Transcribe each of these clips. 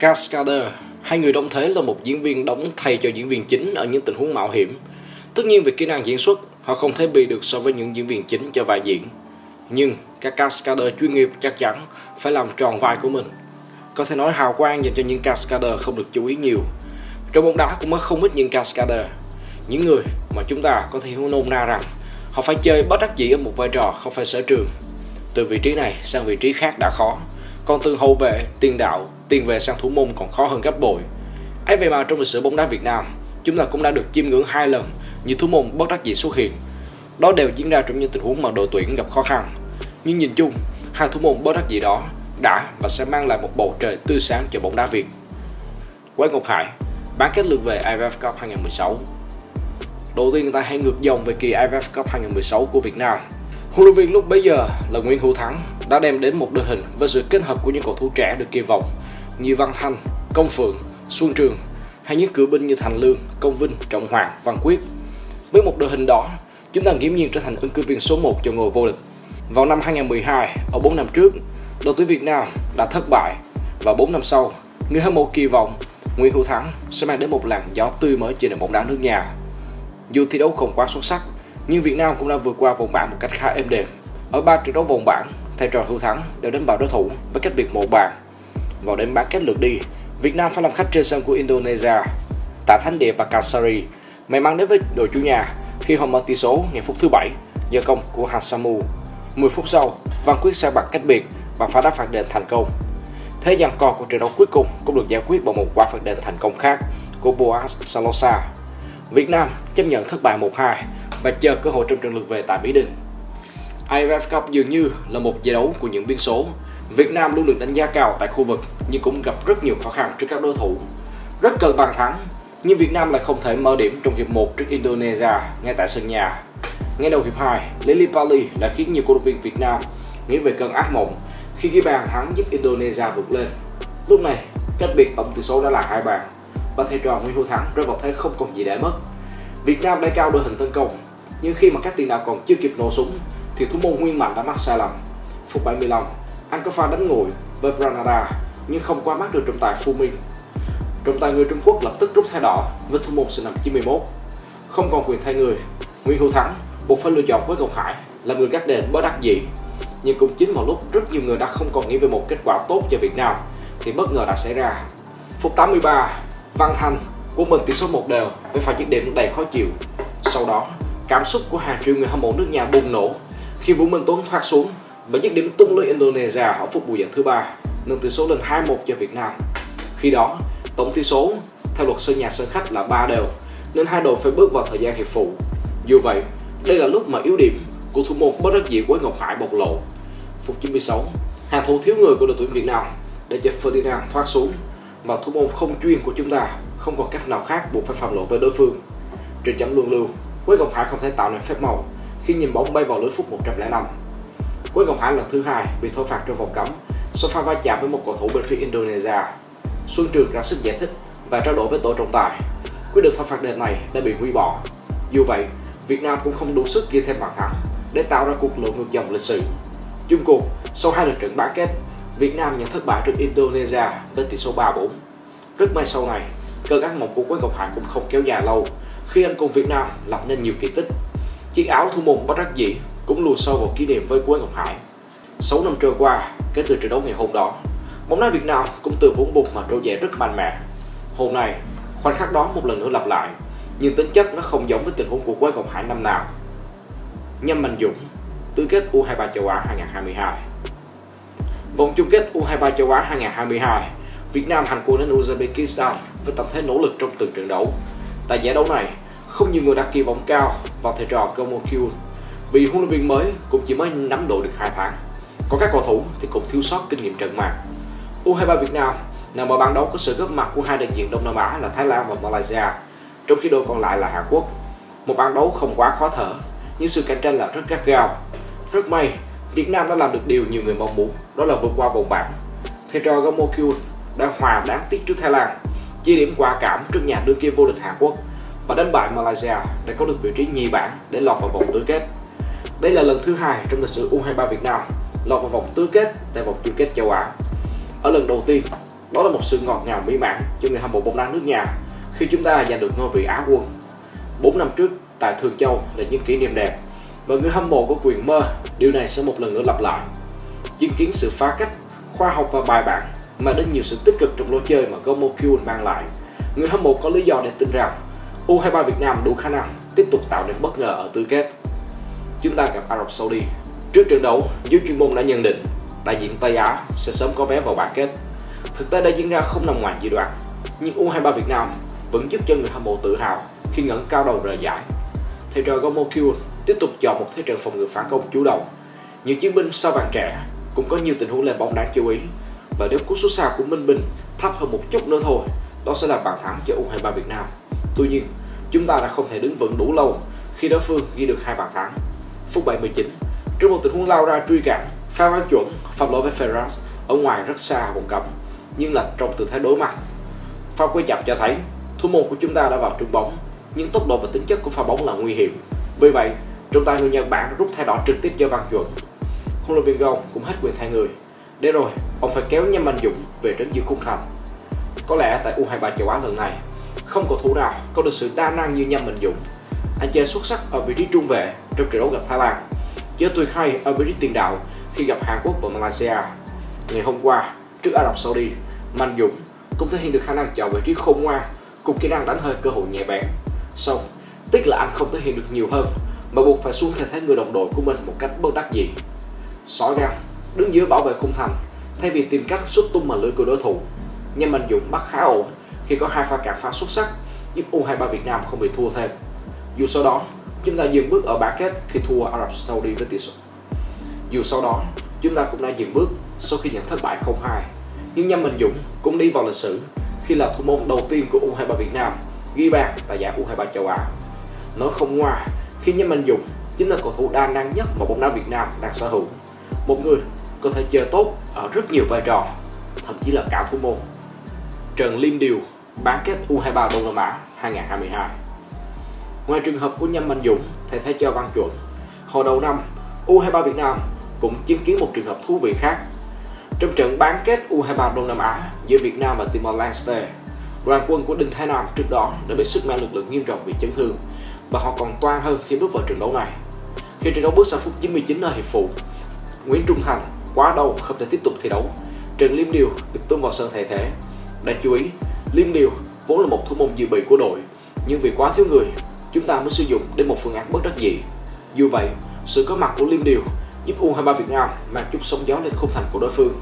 Cascader, hai người đóng thế là một diễn viên đóng thay cho diễn viên chính ở những tình huống mạo hiểm. Tất nhiên về kỹ năng diễn xuất, họ không thể bị được so với những diễn viên chính cho vai diễn. Nhưng các Cascader chuyên nghiệp chắc chắn phải làm tròn vai của mình. Có thể nói hào quang dành cho những Cascader không được chú ý nhiều. Trong bóng đá cũng có không ít những Cascader, những người mà chúng ta có thể hiểu nôm na rằng họ phải chơi bất đắc dĩ ở một vai trò không phải sở trường. Từ vị trí này sang vị trí khác đã khó, còn từ hậu vệ, tiền đạo, tiền vệ sang thủ môn còn khó hơn gấp bội. ấy vậy mà trong lịch sử bóng đá Việt Nam, chúng ta cũng đã được chiêm ngưỡng hai lần như thủ môn bất đắc dĩ xuất hiện. Đó đều diễn ra trong những tình huống mà đội tuyển gặp khó khăn. Nhưng nhìn chung, hai thủ môn bất đắc dĩ đó đã và sẽ mang lại một bầu trời tươi sáng cho bóng đá Việt. Quế Ngọc Hải, bán kết lượt về AFF Cup 2016 Đầu tiên người ta hãy ngược dòng về kỳ AFF Cup 2016 của Việt Nam. Huấn luyện viên lúc bấy giờ là Nguyễn Hữu Thắng đã đem đến một đội hình với sự kết hợp của những cầu thủ trẻ được kỳ vọng như Văn Thanh, Công Phượng, Xuân Trường hay những cựu binh như Thành Lương, Công Vinh, Trọng Hoàng, Văn Quyết. Với một đội hình đó, chúng ta nghiễm nhiên trở thành ứng cử viên số 1 cho ngôi vô địch. Vào năm 2012, ở 4 năm trước, đội tuyển Việt Nam đã thất bại và 4 năm sau, người hâm mộ kỳ vọng Nguyễn Hữu Thắng sẽ mang đến một làn gió tươi mới trên nền bóng đá nước nhà. Dù thi đấu không quá xuất sắc, nhưng Việt Nam cũng đã vượt qua vòng bảng một cách khá êm đềm. Ở ba trận đấu vòng bảng, thầy trò Hữu Thắng đều đánh bại đối thủ với cách biệt một bàn. Vào đêm bán kết lượt đi, Việt Nam phải làm khách trên sân của Indonesia. Tại thánh địa Pakansari, may mắn đến với đội chủ nhà khi họ mở tỷ số ngày phút thứ bảy nhờ công của Hasamu. 10 phút sau, Văn Quyết sang bật cách biệt và phá đá phạt đền thành công. Thế giằng co của trận đấu cuối cùng cũng được giải quyết bằng một quả phạt đền thành công khác của Boaz Salosa. Việt Nam chấp nhận thất bại 1-2 và chờ cơ hội trong trận lượt về tại Mỹ Đình. AFF Cup dường như là một giải đấu của những biên số. Việt Nam luôn được đánh giá cao tại khu vực nhưng cũng gặp rất nhiều khó khăn trước các đối thủ. Rất cần bàn thắng, nhưng Việt Nam lại không thể mở điểm trong hiệp 1 trước Indonesia ngay tại sân nhà. Ngay đầu hiệp 2, Lily Pali đã khiến nhiều cổ động viên Việt Nam nghĩ về cơn ác mộng khi ghi bàn thắng giúp Indonesia vượt lên. Lúc này, cách biệt tổng tỷ số đã là hai bàn và thầy trò Nguyễn Hữu Thắng rơi vào thế không còn gì để mất. Việt Nam đã cao đội hình tấn công, nhưng khi mà các tiền đạo còn chưa kịp nổ súng thì thủ môn Nguyên Mạnh đã mắc sai lầm. Phút 75, anh có pha đánh ngồi với Granada nhưng không qua mắt được trọng tài Phu Minh. Trọng tài người Trung Quốc lập tức rút thẻ đỏ với thủ môn sinh năm 91. Không còn quyền thay người, Nguyễn Hữu Thắng buộc phải lựa chọn với Ngọc Hải là người gác đền bất đắc dĩ. Nhưng cũng chính vào lúc rất nhiều người đã không còn nghĩ về một kết quả tốt cho Việt Nam thì bất ngờ đã xảy ra. Phút 83, Văn Thanh của mình tỷ số một đều với pha dứt điểm đầy khó chịu. Sau đó, cảm xúc của hàng triệu người hâm mộ nước nhà bùng nổ khi Vũ Minh Tuấn thoát xuống và dứt điểm tung lưới Indonesia ở phút bù giờ thứ ba, nâng tỷ số lên 2-1 cho Việt Nam. Khi đó, tổng tỷ số theo luật sân nhà sân khách là 3 đều, nên hai đội phải bước vào thời gian hiệp phụ. Dù vậy, đây là lúc mà yếu điểm của thủ môn bất đắc dĩ của Ngọc Hải bộc lộ. Phút 96, hàng thủ thiếu người của đội tuyển Việt Nam để cho Ferdinand thoát xuống và thủ môn không chuyên của chúng ta không còn cách nào khác buộc phải phạm lỗi với đối phương. Trên chấm luân lưu, Quế Ngọc Hải không thể tạo nên phép màu khi nhìn bóng bay vào lưới phút 105. Quế Ngọc Hải lần thứ hai bị thổi phạt trong vòng cấm sau pha va chạm với một cầu thủ bên phía Indonesia. Xuân Trường ra sức giải thích và trao đổi với tổ trọng tài. Quyết định thổi phạt đền này đã bị hủy bỏ. Dù vậy, Việt Nam cũng không đủ sức ghi thêm bàn thắng để tạo ra cuộc lội ngược dòng lịch sử. Chung cuộc, sau hai lượt trận bán kết, Việt Nam nhận thất bại trước Indonesia với tỷ số 3-4. Rất may sau này, cơn ác mộng của Quế Ngọc Hải cũng không kéo dài lâu khi anh cùng Việt Nam lập nên nhiều kỳ tích. Chiếc áo thủ môn bất đắc dĩ cũng lùi sâu vào kỷ niệm với Quế Ngọc Hải. 6 năm trôi qua, kể từ trận đấu ngày hôm đó, bóng đá Việt Nam cũng từ vốn bục mà trỗi dậy rất mạnh mẽ. Hôm nay, khoảnh khắc đó một lần nữa lặp lại, nhưng tính chất nó không giống với tình huống của Quế Ngọc Hải năm nào. Nhâm Mạnh Dũng, tứ kết U23 châu Á 2022 Vòng chung kết U23 châu Á 2022, Việt Nam hành quân đến Uzbekistan với tâm thế nỗ lực trong từng trận đấu. Tại giải đấu này, không nhiều người đặt kỳ vọng cao vào thầy trò Gomo Kyun vì huấn luyện viên mới cũng chỉ mới nắm đội được 2 tháng. Còn các cầu thủ thì cũng thiếu sót kinh nghiệm trận mạc. U23 Việt Nam nằm ở bảng đấu có sự góp mặt của hai đại diện Đông Nam Á là Thái Lan và Malaysia, trong khi đội còn lại là Hàn Quốc. Một bảng đấu không quá khó thở, nhưng sự cạnh tranh là rất gắt gao. Rất may, Việt Nam đã làm được điều nhiều người mong muốn, đó là vượt qua vòng bảng. Thầy trò Gomo Kyun đã hòa đáng tiếc trước Thái Lan, chia điểm quả cảm trước nhà đương kim vô địch Hàn Quốc và đánh bại Malaysia để có được vị trí nhì bảng để lọt vào vòng tứ kết. Đây là lần thứ hai trong lịch sử U23 Việt Nam lọt vào vòng tứ kết tại vòng chung kết châu Á. Ở lần đầu tiên, đó là một sự ngọt ngào mỹ mãn cho người hâm mộ bóng đá nước nhà khi chúng ta giành được ngôi vị Á quân. 4 năm trước tại Thường Châu là những kỷ niệm đẹp và người hâm mộ có quyền mơ điều này sẽ một lần nữa lặp lại. Chứng kiến sự phá cách, khoa học và bài bản mà đến nhiều sự tích cực trong lối chơi mà Gomo Kyun mang lại. Người hâm mộ có lý do để tin rằng U23 Việt Nam đủ khả năng tiếp tục tạo nên bất ngờ ở tứ kết. Chúng ta gặp Ả Rập Saudi. Trước trận đấu, giới chuyên môn đã nhận định đại diện Tây Á sẽ sớm có vé vào bán kết. Thực tế đã diễn ra không nằm ngoài dự đoán, nhưng U23 Việt Nam vẫn giúp cho người hâm mộ tự hào khi ngẩng cao đầu rời giải. Thầy trò Gomo tiếp tục chọn một thế trận phòng ngự phản công chủ động. Những chiến binh sao vàng trẻ cũng có nhiều tình huống lên bóng đáng chú ý và nếu cú sút xa của Minh Bình thấp hơn một chút nữa thôi, đó sẽ là bàn thắng cho U23 Việt Nam. Tuy nhiên, chúng ta đã không thể đứng vững đủ lâu khi đối phương ghi được hai bàn thắng. Phút 79, trong một tình huống lao ra truy cản, pha bắn chuẩn phạm lỗi với Ferraz ở ngoài rất xa vùng cấm, nhưng là trong tư thế đối mặt. Pha quay chậm cho thấy thủ môn của chúng ta đã vào trung bóng, nhưng tốc độ và tính chất của pha bóng là nguy hiểm. Vì vậy, trọng tài người Nhật Bản rút thẻ đỏ trực tiếp cho Văn Chuẩn. Huấn luyện viên Gong cũng hết quyền thay người. Để rồi, ông phải kéo nhanh Anh Dũng về trấn giữa khung thành. Có lẽ tại U23 châu Á lần này, không cầu thủ nào có được sự đa năng như Nhâm Mạnh Dũng. Anh chơi xuất sắc ở vị trí trung vệ trong trận đấu gặp Thái Lan, chơi tuyệt hay ở vị trí tiền đạo khi gặp Hàn Quốc và Malaysia. Ngày hôm qua, trước Ả Rập Saudi, Mạnh Dũng cũng thể hiện được khả năng chọn vị trí khôn ngoan cùng kỹ năng đánh hơi cơ hội nhẹ bén. Xong, tiếc là anh không thể hiện được nhiều hơn mà buộc phải xuống thay thế người đồng đội của mình một cách bất đắc dĩ. Sỏi gan, đứng dưới bảo vệ khung thành thay vì tìm cách xuất tung màn lưới của đối thủ. Nhưng Mạnh Dũng bắt khá ổn khi có hai pha cản phá xuất sắc giúp U23 Việt Nam không bị thua thêm. Dù sau đó, chúng ta dừng bước ở bán kết khi thua Ả Rập Saudi với tỷ số. Dù sau đó, chúng ta cũng đã dừng bước sau khi nhận thất bại 0-2. Nhưng Nhâm Minh Dũng cũng đi vào lịch sử khi là thủ môn đầu tiên của U23 Việt Nam ghi bàn tại giải U23 châu Á. Nói không ngoa, khi Nhâm Minh Dũng chính là cầu thủ đa năng nhất mà bóng đá Việt Nam đang sở hữu. Một người có thể chơi tốt ở rất nhiều vai trò, thậm chí là cả thủ môn. Trần Liêm Điều bán kết U23 Đông Nam Á 2022 Ngoài trường hợp của Nhâm mạnh Dũng thay thế cho Văn Chuẩn, hồi đầu năm, U23 Việt Nam cũng chứng kiến một trường hợp thú vị khác. Trong trận bán kết U23 Đông Nam Á giữa Việt Nam và Timor-Leste, đoàn quân của Đinh Thái Nam trước đó đã bị sức mạnh lực lượng nghiêm trọng bị chấn thương và họ còn toan hơn khi bước vào trận đấu này. Khi trận đấu bước sang phút 99 ở hiệp phụ, Nguyễn Trung Thành quá đau không thể tiếp tục thi đấu. Trần Liêm Điều được tung vào sân thay thế. Đáng chú ý, Liêm Điều vốn là một thủ môn dự bị của đội, nhưng vì quá thiếu người, chúng ta mới sử dụng đến một phương án bất đắc dĩ. Dù vậy, sự có mặt của Liêm Điều giúp U23 Việt Nam mang chút sóng gió lên khung thành của đối phương.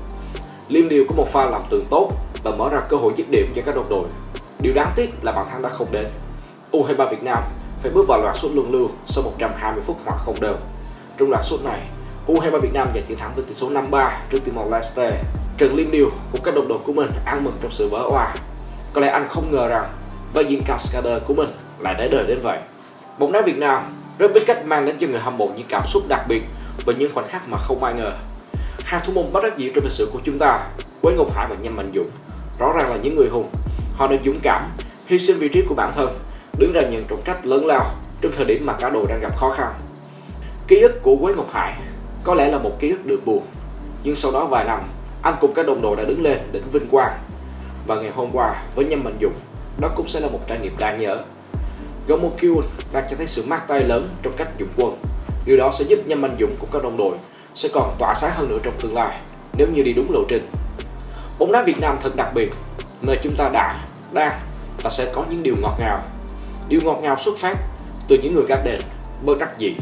Liêm Điều có một pha làm tường tốt và mở ra cơ hội dứt điểm cho các đồng đội. Điều đáng tiếc là bàn thắng đã không đến. U23 Việt Nam phải bước vào loạt sút luân lưu sau 120 phút hòa không đều. Trong loạt sút này, U23 Việt Nam giành chiến thắng với tỷ số 5-3 trước Timor-Leste. Trần Liêm Điều cùng các đồng đội của mình ăn mừng trong sự vỡ òa. Có lẽ anh không ngờ rằng vai diễn Cascader của mình lại để đời đến vậy. Bóng đá Việt Nam rất biết cách mang đến cho người hâm mộ những cảm xúc đặc biệt và những khoảnh khắc mà không ai ngờ. Hai thủ môn bất đắc dĩ trong lịch sử của chúng ta, Quế Ngọc Hải và Nhâm Mạnh Dũng, rõ ràng là những người hùng. Họ đã dũng cảm, hy sinh vị trí của bản thân, đứng ra nhận trọng trách lớn lao trong thời điểm mà cả đội đang gặp khó khăn. Ký ức của Quế Ngọc Hải có lẽ là một ký ức được buồn, nhưng sau đó vài năm, anh cùng các đồng đội đã đứng lên đỉnh vinh quang. Và ngày hôm qua với Nhâm Mạnh Dũng, đó cũng sẽ là một trải nghiệm đáng nhớ. Gomokyun đang cho thấy sự mát tay lớn trong cách dụng quân. Điều đó sẽ giúp Nhâm Mạnh Dũng cùng các đồng đội sẽ còn tỏa sáng hơn nữa trong tương lai nếu như đi đúng lộ trình. Bóng đá Việt Nam thật đặc biệt, nơi chúng ta đã, đang và sẽ có những điều ngọt ngào. Điều ngọt ngào xuất phát từ những người gác đền, bất đắc dĩ